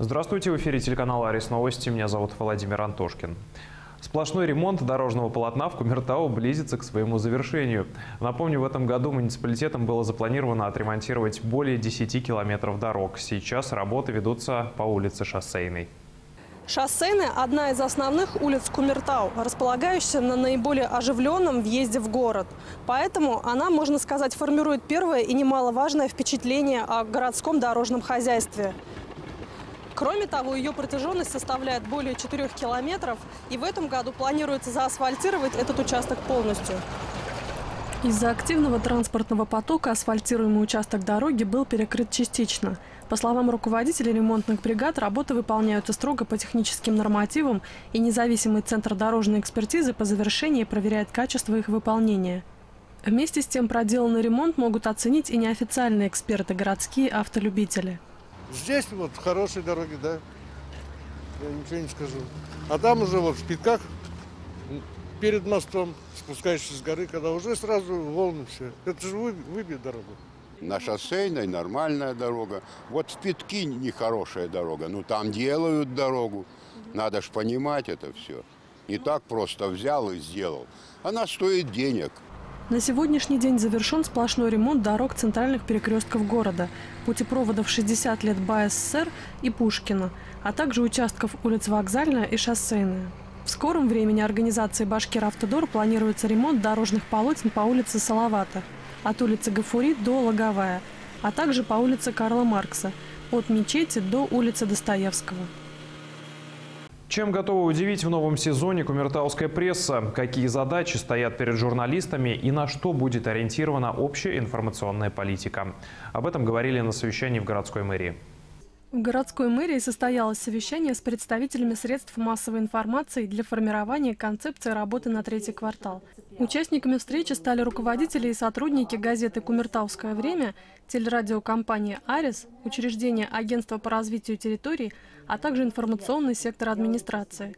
Здравствуйте, в эфире телеканала «Арис Новости». Меня зовут Владимир Антошкин. Сплошной ремонт дорожного полотна в Кумертау близится к своему завершению. Напомню, в этом году муниципалитетом было запланировано отремонтировать более 10 километров дорог. Сейчас работы ведутся по улице Шоссейной. Шоссейная – одна из основных улиц Кумертау, располагающаяся на наиболее оживленном въезде в город. Поэтому она, можно сказать, формирует первое и немаловажное впечатление о городском дорожном хозяйстве. Кроме того, ее протяженность составляет более 4 километров, и в этом году планируется заасфальтировать этот участок полностью. Из-за активного транспортного потока асфальтируемый участок дороги был перекрыт частично. По словам руководителей ремонтных бригад, работы выполняются строго по техническим нормативам, и независимый Центр дорожной экспертизы по завершении проверяет качество их выполнения. Вместе с тем проделанный ремонт могут оценить и неофициальные эксперты, городские автолюбители. Здесь вот хорошие дороги, да. Я ничего не скажу. А там уже вот в Питках, перед мостом, спускаешься с горы, когда уже сразу волны все. Это же вы- выбьет дорогу. На шоссейной нормальная дорога. Вот в Питки нехорошая дорога. Ну там делают дорогу. Надо ж понимать это все. Не так просто взял и сделал. Она стоит денег. На сегодняшний день завершен сплошной ремонт дорог центральных перекрестков города, путепроводов 60 лет БССР и Пушкина, а также участков улиц Вокзальная и Шоссейная. В скором времени организацией «Башкир-Автодор» планируется ремонт дорожных полотен по улице Салавата, от улицы Гафури до Логовая, а также по улице Карла Маркса, от мечети до улицы Достоевского. Чем готова удивить в новом сезоне кумертауская пресса? Какие задачи стоят перед журналистами и на что будет ориентирована общая информационная политика? Об этом говорили на совещании в городской мэрии. В городской мэрии состоялось совещание с представителями средств массовой информации для формирования концепции работы на третий квартал. Участниками встречи стали руководители и сотрудники газеты «Кумертауское время», телерадиокомпании «Арис», учреждения Агентства по развитию территорий, а также информационный сектор администрации.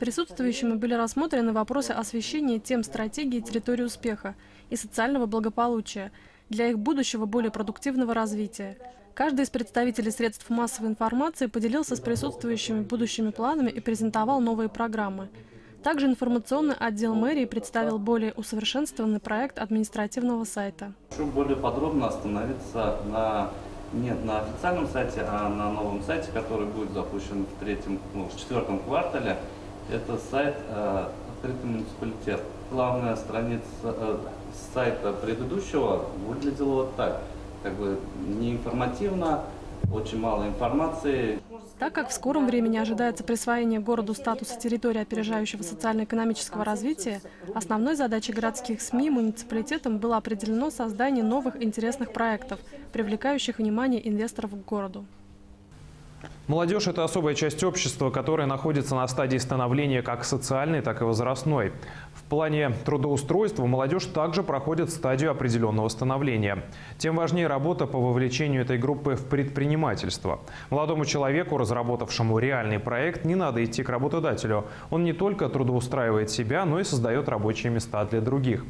Присутствующими были рассмотрены вопросы освещения тем стратегии территории успеха и социального благополучия для их будущего более продуктивного развития. Каждый из представителей средств массовой информации поделился с присутствующими будущими планами и презентовал новые программы. Также информационный отдел мэрии представил более усовершенствованный проект административного сайта. Хочу более подробно остановиться на не на официальном сайте, а на новом сайте, который будет запущен в третьем, ну, в четвертом квартале. Это сайт э, «Открытый муниципалитет». Главная страница э, сайта предыдущего выглядела вот так. Как бы неинформативно, очень мало информации. Так как в скором времени ожидается присвоение городу статуса территории опережающего социально-экономического развития, основной задачей городских СМИ муниципалитетом было определено создание новых интересных проектов, привлекающих внимание инвесторов к городу. Молодежь – это особая часть общества, которая находится на стадии становления как социальной, так и возрастной. Плане трудоустройства молодежь также проходит стадию определенного становления. Тем важнее работа по вовлечению этой группы в предпринимательство. Молодому человеку, разработавшему реальный проект, не надо идти к работодателю. Он не только трудоустраивает себя, но и создает рабочие места для других.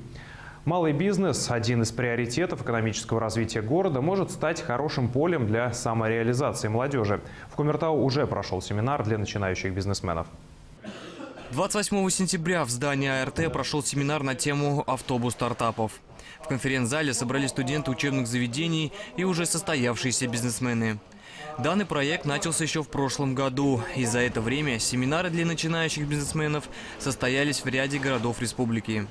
Малый бизнес, один из приоритетов экономического развития города, может стать хорошим полем для самореализации молодежи. В Кумертау уже прошел семинар для начинающих бизнесменов. 28 сентября в здании АРТ прошел семинар на тему «Автобус стартапов». В конференц-зале собрались студенты учебных заведений и уже состоявшиеся бизнесмены. Данный проект начался еще в прошлом году, и за это время семинары для начинающих бизнесменов состоялись в ряде городов республики.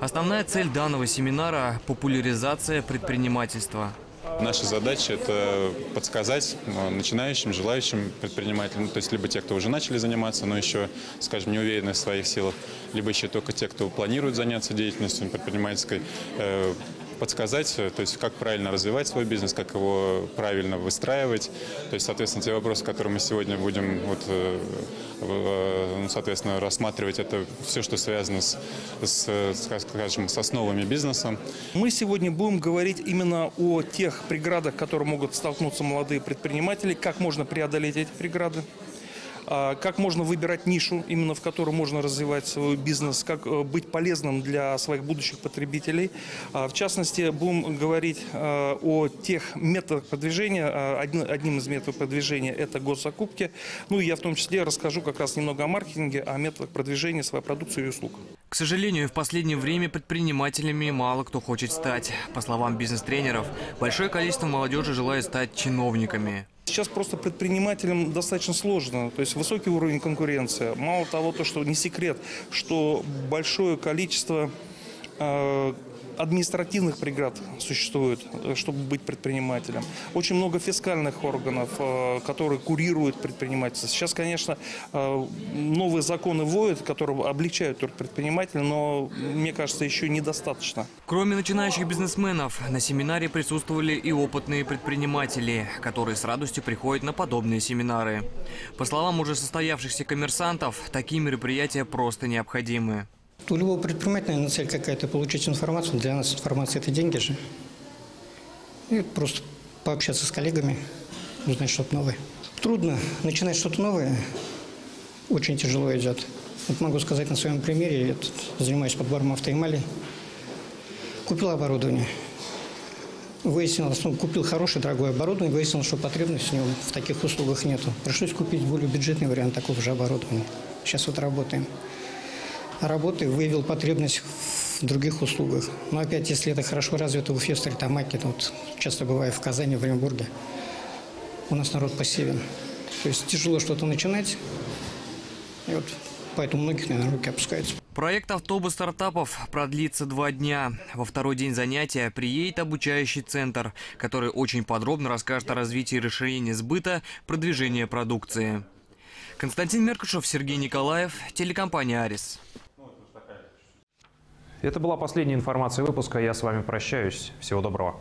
Основная цель данного семинара – популяризация предпринимательства. Наша задача – это подсказать э, начинающим, желающим предпринимателям, то есть либо те, кто уже начали заниматься, но еще, скажем, не уверены в своих силах, либо еще только те, кто планирует заняться деятельностью предпринимательской, э, подсказать, э, то есть как правильно развивать свой бизнес, как его правильно выстраивать. То есть, соответственно, те вопросы, которые мы сегодня будем, вот, э, в- ну, соответственно, рассматривать, это все, что связано с, с, скажем, с основами бизнеса. Мы сегодня будем говорить именно о тех преградах, которые могут столкнуться молодые предприниматели, как можно преодолеть эти преграды. А, как можно выбирать нишу, именно в которой можно развивать свой бизнес, как э, быть полезным для своих будущих потребителей. А, В частности, будем говорить э, о тех методах продвижения. А, Одним из методов продвижения это госзакупки. Ну и я в том числе расскажу как раз немного о маркетинге, о методах продвижения своей продукции и услуг. К сожалению, в последнее время предпринимателями мало кто хочет стать. По словам бизнес-тренеров, большое количество молодежи желает стать чиновниками. Сейчас просто предпринимателям достаточно сложно, то есть высокий уровень конкуренции. Мало того, то, что не секрет, что большое количество э, административных преград существует, э, чтобы быть предпринимателем. Очень много фискальных органов, э, которые курируют предпринимательство. Сейчас, конечно, э, новые законы вводят, которые облегчают труд предпринимателя, но, мне кажется, еще недостаточно. Кроме начинающих бизнесменов, на семинаре присутствовали и опытные предприниматели, которые с радостью приходят на подобные семинары. По словам уже состоявшихся коммерсантов, такие мероприятия просто необходимы. У любого предпринимателя, наверное, цель какая-то получить информацию. Для нас информация – это деньги же. И просто пообщаться с коллегами, узнать что-то новое. Трудно начинать что-то новое, очень тяжело идет. Вот могу сказать на своем примере, я тут занимаюсь подбором автоэмали. Купил оборудование. Выяснилось, ну, купил хорошее, дорогое оборудование, выяснилось, что потребности в нем в таких услугах нету. Пришлось купить более бюджетный вариант такого же оборудования. Сейчас вот работаем работы выявил потребность в других услугах. Но опять, если это хорошо развито в Уфе, то вот часто бываю в Казани, в Оренбурге, у нас народ пассивен. То есть тяжело что-то начинать, и вот поэтому многих, наверное, руки опускаются. Проект «Автобус стартапов» продлится два дня. Во второй день занятия приедет обучающий центр, который очень подробно расскажет о развитии и расширении сбыта, продвижения продукции. Константин Меркушев, Сергей Николаев, телекомпания «Арис». Это была последняя информация выпуска. Я с вами прощаюсь. Всего доброго.